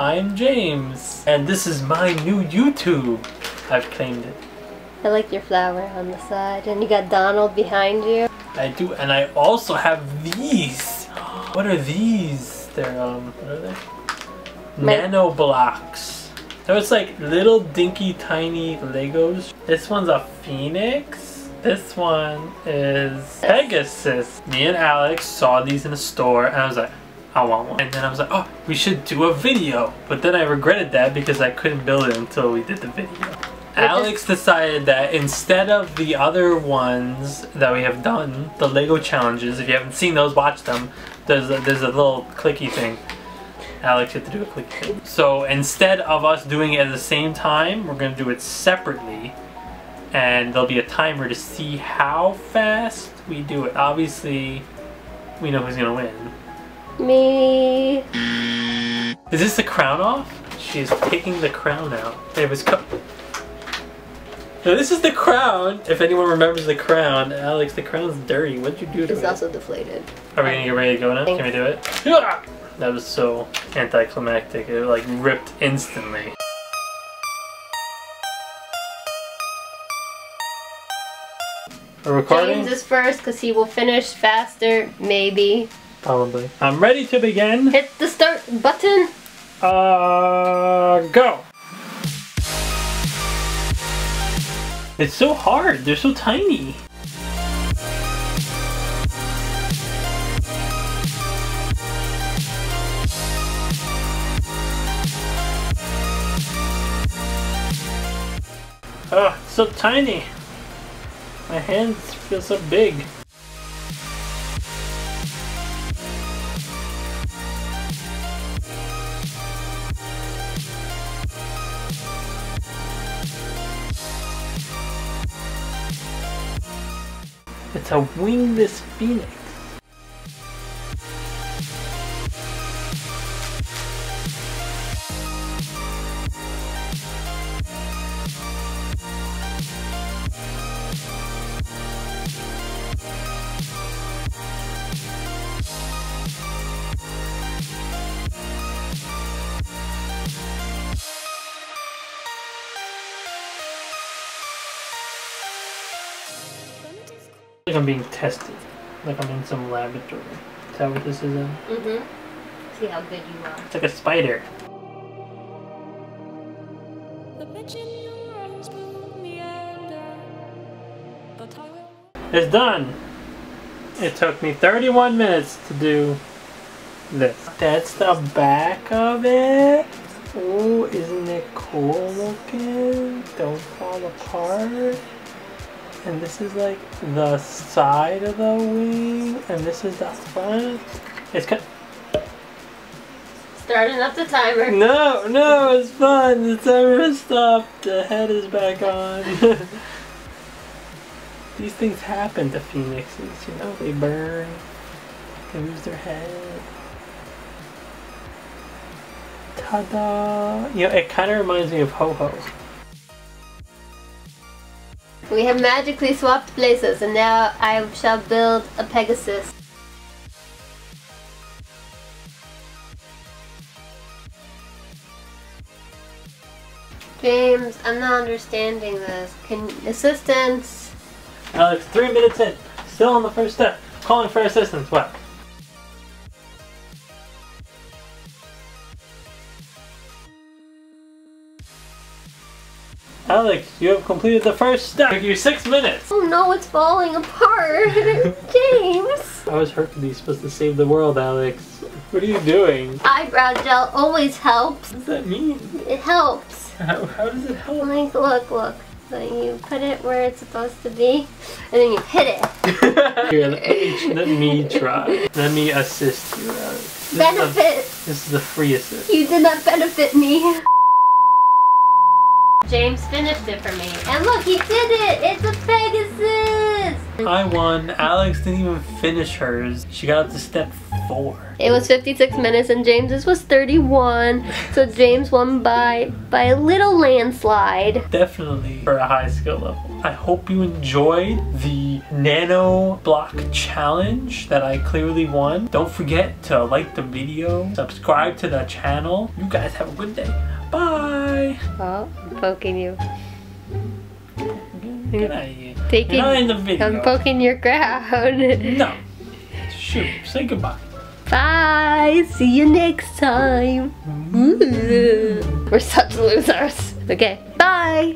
I'm James, and this is my new YouTube. I've claimed it. I like your flower on the side, and you got Donald behind you. I do, and I also have these. What are these? They're, um, what are they? My- Nano blocks. So it's like little dinky tiny Legos. This one's a phoenix. This one is Pegasus. Me and Alex saw these in a store, and I was like, I want one. And then I was like, oh, we should do a video. But then I regretted that because I couldn't build it until we did the video. Alex decided that instead of the other ones that we have done, the Lego challenges, if you haven't seen those, watch them. There's a, there's a little clicky thing. Alex had to do a clicky thing. So instead of us doing it at the same time, we're going to do it separately. And there'll be a timer to see how fast we do it. Obviously, we know who's going to win. Me. Is this the crown off? She's taking the crown out. It was co- No, this is the crown. If anyone remembers the crown, Alex, the crown's dirty. What'd you do to It's it? It's also deflated. Are we gonna get ready to go now? Can we do it? That was so anticlimactic. It like ripped instantly. We're recording? James is first because he will finish faster, maybe. Probably. I'm ready to begin. Hit the start button. Uh, go. It's so hard. They're so tiny. Oh, so tiny. My hands feel so big. It's a wingless phoenix. Like I'm being tested. Like I'm in some laboratory. Is that what this is? In? Mm-hmm. See how good you are. It's like a spider. The pitch in your eyes blew me under. But I will. It's done. It took me 31 minutes to do this. That's the back of it. Oh, isn't it cool looking? Don't fall apart. And this is like the side of the wing, and this is the front. It's kind. Starting up the timer. No, no, it's fun. The timer has stopped. The head is back on. These things happen to phoenixes, you know. They burn. They lose their head. Ta-da! You know, it kind of reminds me of Ho-Oh. We have magically swapped places, and now I shall build a Pegasus. James, I'm not understanding this. Can assistance? Alex, three minutes in. Still on the first step. Calling for assistance. What? Alex, you have completed the first step. Took you six minutes. Oh no, it's falling apart. James! I was Hercules supposed to save the world, Alex. What are you doing? Eyebrow gel always helps. What does that mean? It helps. How, how does it help? Like, look, look. So you put it where it's supposed to be, and then you hit it. Here, let me, let me try. Let me assist you, Alex. This is, the, Benefit! this is the free assist. You did not benefit me. James finished it for me. And look, he did it! It's a Pegasus! I won. Alex didn't even finish hers. She got to step four. It was 56 minutes and James's was 31. So James won by by a little landslide. Definitely for a high skill level. I hope you enjoyed the nano block challenge that I clearly won. Don't forget to like the video, subscribe to the channel. You guys have a good day. Bye. Oh, I'm poking you. Get out of here. Taking. You're not in the video. I'm poking your crown. No. Shoot. Say goodbye. Bye. See you next time. Ooh. We're such losers. Okay. Bye.